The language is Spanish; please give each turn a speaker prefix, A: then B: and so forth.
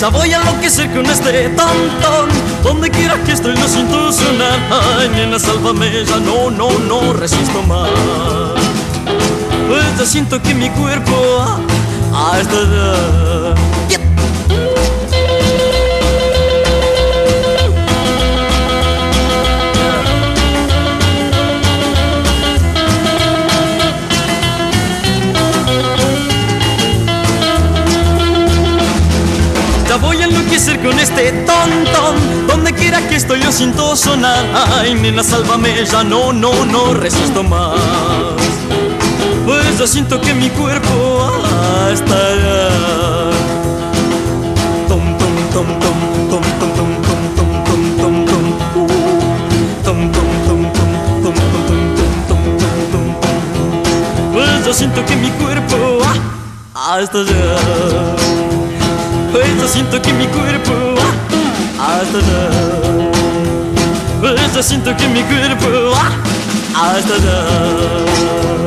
A: Ya voy a enloquecer con este tontón Donde quiera que estoy lo siento sonar. Ay, nena, sálvame, ya no, no, no resisto más. Pues ya siento que mi cuerpo ah, está ya Ya voy a enloquecer con este tontón Donde quiera que estoy yo siento sonar Ay, nena, sálvame, ya no, no, no resisto más Pues ya siento que mi cuerpo ah, está ya Tom, tom, tom, tom, Pues siento que mi cuerpo ah, ah, siento que mi cuerpo ah, hasta ya. Pues siento que mi cuerpo ah, hasta.